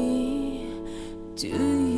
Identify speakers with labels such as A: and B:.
A: me? Do you?